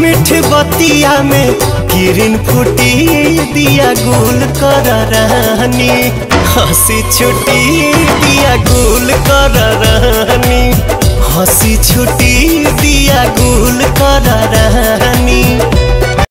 मीठ बतिया में किरण फूटी दिया गुल कर रानी हँसी छुटी दिया गुल कर रानी हँसी छुटी दिया गुल कर रानी